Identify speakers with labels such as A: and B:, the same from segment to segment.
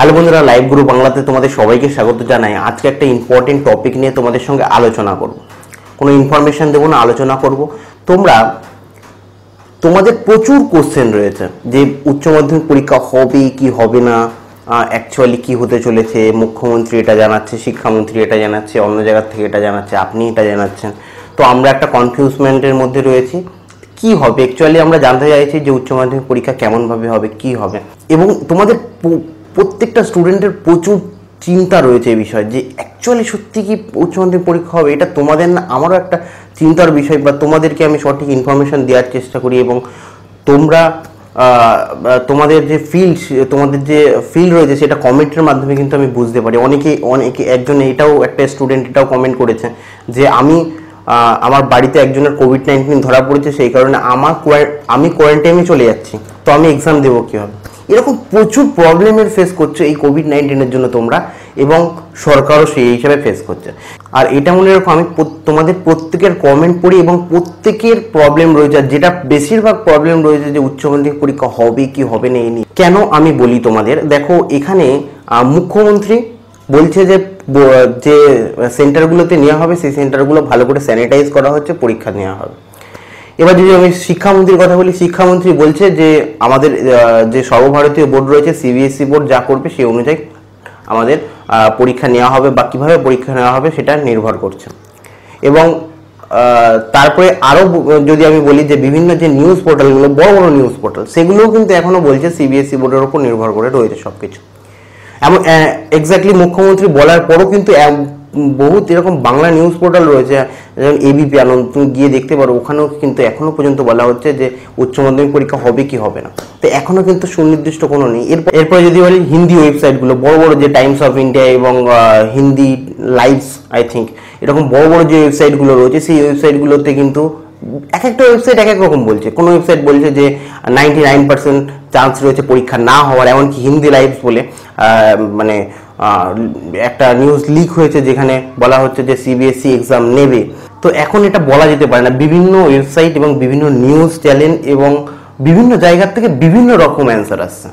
A: Hello বন্ধুরা live গুরু বাংলাতে তোমাদের সবাইকে স্বাগত জানাই। আজকে একটা ইম্পর্টেন্ট টপিক নিয়ে তোমাদের সঙ্গে আলোচনা করব। কোনো ইনফরমেশন দেবো না, আলোচনা করব। তোমরা, তোমাদের প্রচুর কোশ্চেন রয়েছে, যে উচ্চ মাধ্যমিক পরীক্ষা হবে কি হবে না অ্যাকচুয়ালি কি হতে চলেছে, মুখ্যমন্ত্রী এটা জানাচ্ছে, শিক্ষামন্ত্রী এটা জানাচ্ছে, অন্য জায়গার থেকে এটা জানাচ্ছে, আপনি এটা জানাচ্ছেন। তো আমরা একটা কনফিউজমেন্টের মধ্যে রয়েছি, কি হবে? অ্যাকচুয়ালি আমরা জানতে চাইছি যে উচ্চ মাধ্যমিক পরীক্ষা কেমনভাবে হবে, কি হবে? এবং তোমাদের প্রত্যেকটা স্টুডেন্টের প্রচুর চিন্তা রয়েছে এই বিষয়ে, যে অ্যাকচুয়ালি সত্যি কি উচ্চ মাধ্যমিক পরীক্ষা হবে? এটা তোমাদের না, আমারও একটা চিন্তার বিষয় বা তোমাদেরকে আমি সঠিক ইনফরমেশন দেওয়ার চেষ্টা করি এবং তোমরা তোমাদের যে ফিল্ড তোমাদের যে ফিল্ড রয়েছে সেটা কমেন্টের মাধ্যমে কিন্তু আমি বুঝতে পারি। অনেকে অনেকে, একজন এটাও একটা স্টুডেন্ট এটাও কমেন্ট করেছে যে আমি আমার বাড়িতে একজনের কোভিড নাইন্টিন ধরা পড়েছে, সেই কারণে আমার আমি কোয়ারেন্টাইনে চলে যাচ্ছি। তো আমি এক্সাম দেবো কীভাবে? এরকম প্রচুর প্রবলেমের ফেস করছ এই কোভিড নাইন্টিনের জন্য তোমরা এবং সরকারও সেই হিসাবে ফেস করছে। আর এটা মনে রাখো, আমি তোমাদের প্রত্যেকের কমেন্ট পড়ি এবং প্রত্যেকের প্রবলেম রয়েছে, আর যেটা বেশিরভাগ প্রবলেম রয়েছে যে উচ্চ মাধ্যমিক পরীক্ষা হবে কি হবে না এই নিয়ে। কেন আমি বলি তোমাদের? দেখো, এখানে মুখ্যমন্ত্রী বলছে যে যে সেন্টারগুলোতে নেওয়া হবে, সেই সেন্টারগুলো ভালো করে স্যানিটাইজ করা হচ্ছে, পরীক্ষা নেওয়া হবে। এবার যদি আমি শিক্ষামন্ত্রীর কথা বলি, শিক্ষামন্ত্রী বলছে যে আমাদের যে সর্বভারতীয় বোর্ড রয়েছে সিবিএসসি বোর্ড যা করবে, সেই অনুযায়ী আমাদের পরীক্ষা নেওয়া হবে বা কীভাবে পরীক্ষা নেওয়া হবে সেটা নির্ভর করছে। এবং তারপরে আরও যদি আমি বলি যে বিভিন্ন যে নিউজ পোর্টালগুলো বড় বড় নিউজ পোর্টাল সেগুলোও কিন্তু এখনও বলছে সিবিএসসি বোর্ডের উপর নির্ভর করে রয়েছে সব কিছু এমন এক্স্যাক্টলি মুখ্যমন্ত্রী বলার পরও কিন্তু বহুত এরকম বাংলা নিউজ পোর্টাল রয়েছে, যেমন এবিপি আনন্দ, তুমি গিয়ে দেখতে পারো, ওখানেও কিন্তু এখনও পর্যন্ত বলা হচ্ছে যে উচ্চ মাধ্যমিক পরীক্ষা হবে কি হবে না। তো এখনও কিন্তু সুনির্দিষ্ট কোনো নেই। এরপর, এরপরে যদি বলি, হিন্দি ওয়েবসাইটগুলো, বড় বড় যে টাইমস অফ ইন্ডিয়া এবং হিন্দি লাইভস আই থিঙ্ক এরকম বড় বড় যে ওয়েবসাইটগুলো রয়েছে, সেই ওয়েবসাইটগুলোতে কিন্তু এক একটা ওয়েবসাইট এক এক রকম বলছে। কোনো ওয়েবসাইট বলছে যে নাইনটি নাইন পার্সেন্ট চান্স রয়েছে পরীক্ষা না হওয়ার, এমনকি হিন্দি লাইভস বলে। মানে একটা নিউজ লিক হয়েছে যেখানে বলা হচ্ছে যে সিবিএসসি এক্সাম নেবে। তো এখন এটা বলা যেতে পারে না। বিভিন্ন ওয়েবসাইট এবং বিভিন্ন নিউজ চ্যানেল এবং বিভিন্ন জায়গার থেকে বিভিন্ন রকম অ্যান্সার আসছে।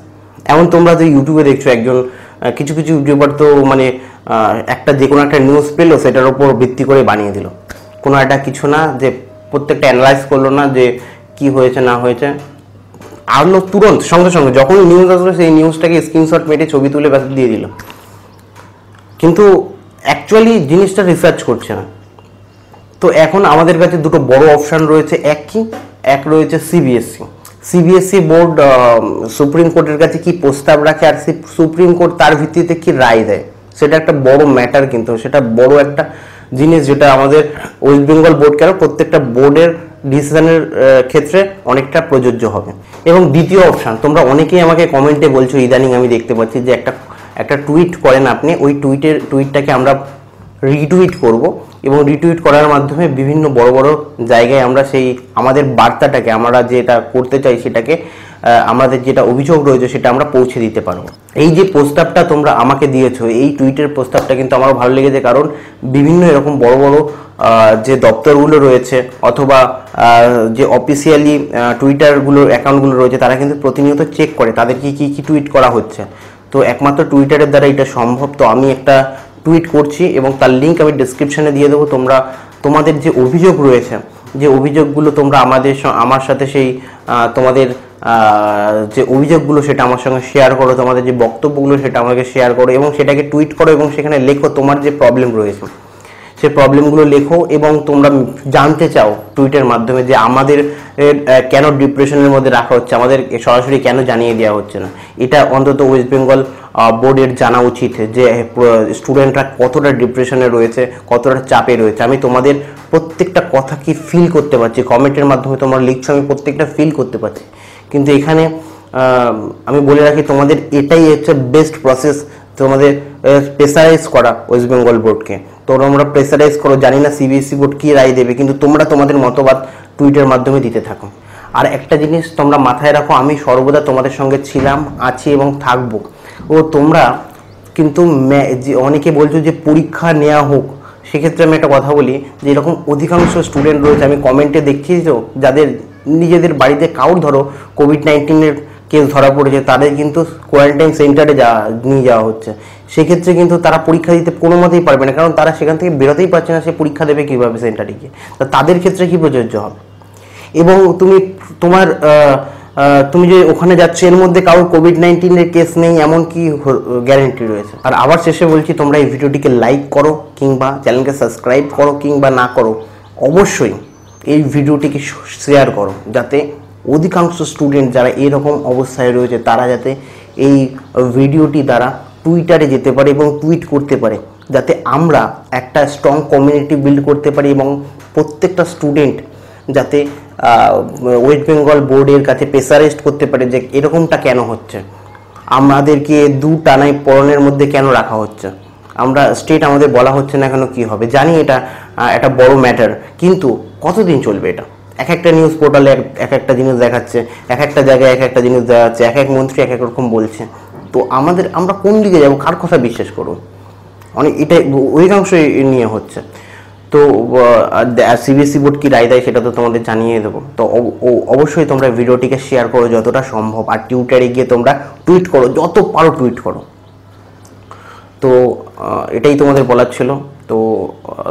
A: এমন তোমরা যে ইউটিউবে দেখছ একজন কিছু কিছু ইউটিউবার তো মানে একটা যে কোনো একটা নিউজ পেল, সেটার উপর ভিত্তি করে বানিয়ে দিল। কোনো একটা কিছু না যে প্রত্যেকটা অ্যানালাইজ করল না যে কি হয়েছে, না হয়েছে। আনলো তুরন্ত, সঙ্গে সঙ্গে, যখনই নিউজ আসলো, সেই নিউজটাকে স্ক্রিনশট মেটে ছবি তুলে ব্যাস দিয়ে দিল। কিন্তু অ্যাকচুয়ালি জিনিসটা রিসার্চ করছে না। তো এখন আমাদের কাছে দুটো বড় অপশান রয়েছে, এক কি? এক রয়েছে সিবিএসসি সিবিএসসি বোর্ড সুপ্রিম কোর্টের কাছে কি প্রস্তাব রাখে আর সুপ্রিম কোর্ট তার ভিত্তিতে কি রায় দেয়? সেটা একটা বড় ম্যাটার কিন্তু, সেটা বড় একটা জিনিস যেটা আমাদের ওয়েস্ট বেঙ্গল বোর্ড কেন প্রত্যেকটা বোর্ডের ডিসিশনের ক্ষেত্রে অনেকটা প্রযোজ্য হবে। এবং দ্বিতীয় অপশান তোমরা অনেকেই আমাকে কমেন্টে বলছো, ইদানিং আমি দেখতে পাচ্ছি যে একটা একটা টুইট করেন আপনি, ওই টুইটের টুইটটাকে আমরা রিটুইট করব এবং রিটুইট করার মাধ্যমে বিভিন্ন বড় বড় জায়গায় আমরা সেই আমাদের বার্তাটাকে, আমরা যেটা করতে চাই সেটাকে আমাদের যেটা অভিযোগ রয়েছে সেটা আমরা পৌঁছে দিতে পারব। এই যে প্রস্তাবটা তোমরা আমাকে দিয়েছ, এই টুইটের প্রস্তাবটা কিন্তু আমার ভালো লেগেছে কারণ বিভিন্ন এরকম বড় বড় যে দপ্তরগুলো রয়েছে অথবা যে অফিসিয়ালি টুইটারগুলো অ্যাকাউন্টগুলো রয়েছে, তারা কিন্তু প্রতিনিয়ত চেক করে তাদের কি, কী টুইট করা হচ্ছে। তো একমাত্র টুইটারের দ্বারা এটা সম্ভব, তো আমি একটা টুইট করছি এবং তার লিঙ্ক আমি ডিসক্রিপশনে দিয়ে দেবো। তোমরা, তোমাদের যে অভিযোগ রয়েছে, যে অভিযোগগুলো তোমরা আমাদের আমার সাথে সেই তোমাদের যে অভিযোগগুলো সেটা আমার সঙ্গে শেয়ার করো, তোমাদের যে বক্তব্যগুলো সেটা আমাকে শেয়ার করো এবং সেটাকে টুইট করো এবং সেখানে লেখো তোমার যে প্রবলেম রয়েছে। সে প্রবলেমগুলো লেখো এবং তোমরা জানতে চাও টুইটের মাধ্যমে যে আমাদের কেন ডিপ্রেশনের মধ্যে রাখা হচ্ছে, আমাদের সরাসরি কেন জানিয়ে দেওয়া হচ্ছে না। এটা অন্তত ওয়েস্ট বেঙ্গল বোর্ডের জানা উচিত যে স্টুডেন্টরা কতটা ডিপ্রেশনে রয়েছে, কতটা চাপে রয়েছে। আমি তোমাদের প্রত্যেকটা কথা কি ফিল করতে পারছি? কমেন্টের মাধ্যমে তোমরা লিখছো, আমি প্রত্যেকটা ফিল করতে পারছি। কিন্তু এখানে আমি বলে রাখি তোমাদের এটাই হচ্ছে বেস্ট প্রসেস তোমাদের প্রেসারাইজ করা ওয়েস্ট বেঙ্গল বোর্ডকে তোমরা প্রেসারাইজ করো, জানি না সিবিএসসি বোর্ড কী রায় দেবে, কিন্তু তোমরা তোমাদের মতবাদ টুইটের মাধ্যমে দিতে থাকো। আর একটা জিনিস তোমরা মাথায় রাখো, আমি সর্বদা তোমাদের সঙ্গে ছিলাম, আছি এবং থাকব। ও তোমরা কিন্তু অনেকে বলছো যে পরীক্ষা নেওয়া হোক, সেক্ষেত্রে আমি একটা কথা বলি, যে এরকম অধিকাংশ স্টুডেন্ট রয়েছে, আমি কমেন্টে দেখছি তো, যাদের নিজেদের বাড়িতে কাউর ধরো কোভিড নাইন্টিনের কেস ধরা পড়েছে, তাদের কিন্তু কোয়ারেন্টাইন সেন্টারে যাওয়া নিয়ে যাওয়া হচ্ছে। সেক্ষেত্রে কিন্তু তারা পরীক্ষা দিতে কোনো মতেই পারবে না, কারণ তারা সেখান থেকে বেরোতেই পারছে না, সে পরীক্ষা দেবে কীভাবে সেন্টারে গিয়ে। তা তাদের ক্ষেত্রে কি প্রযোজ্য হবে? এবং তুমি তোমার তুমি যে ওখানে যাচ্ছ, এর মধ্যে কারোর কোভিড নাইন্টিনের কেস নেই, এমন কি গ্যারেন্টি রয়েছে? আর আবার শেষে বলছি, তোমরা এই ভিডিওটিকে লাইক করো কিংবা চ্যানেলকে সাবস্ক্রাইব করো কিংবা না করো, অবশ্যই এই ভিডিওটিকে শেয়ার করো, যাতে অধিকাংশ স্টুডেন্ট যারা এরকম অবস্থায় রয়েছে, তারা যাতে এই ভিডিওটি দ্বারা টুইটারে যেতে পারে এবং টুইট করতে পারে, যাতে আমরা একটা স্ট্রং কমিউনিটি বিল্ড করতে পারি এবং প্রত্যেকটা স্টুডেন্ট যাতে ওয়েস্ট বেঙ্গল বোর্ডের কাছে প্রেসারাইজড করতে পারে যে এরকমটা কেন হচ্ছে। আমাদেরকে দু টানায় পরনের মধ্যে কেন রাখা হচ্ছে? আমরা স্টেট আমাদের বলা হচ্ছে না কেন কি হবে? জানি এটা একটা বড় ম্যাটার কিন্তু কতদিন চলবে এটা? এক একটা নিউজ পোর্টালে এক একটা জিনিস দেখাচ্ছে, এক একটা জায়গায় এক একটা জিনিস দেখাচ্ছে, এক এক মন্ত্রী এক এক রকম বলছে। তো আমাদের, আমরা কোন দিকে যাব? কার কথা বিশ্বাস করব? অনেক, এটাই অধিকাংশ নিয়ে হচ্ছে। তো সিবিএসসি বোর্ড কি রায় দেয় সেটা তো তোমাদের জানিয়ে দেবো। তো অবশ্যই তোমরা ভিডিওটিকে শেয়ার করো যতটা সম্ভব, আর টুইটারে গিয়ে তোমরা টুইট করো, যত পারো টুইট করো। তো এটাই তোমাদের বলার ছিল। তো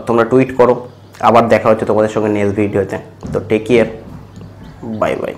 A: তোমরা টুইট করো। আবার দেখা হচ্ছে তোমাদের সঙ্গে নেক্সট ভিডিওতে তো। Take care bye bye